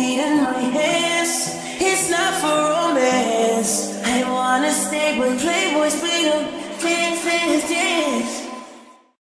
just in my hands. It's not for romance. I wanna stay with playboys, we don't dance, dance, dance.